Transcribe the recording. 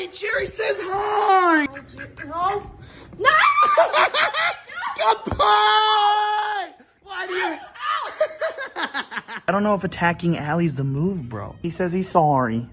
Cherry Jerry says hi. No. No! Goodbye. Why do you? I don't know if attacking Allie's the move, bro. He says he's sorry.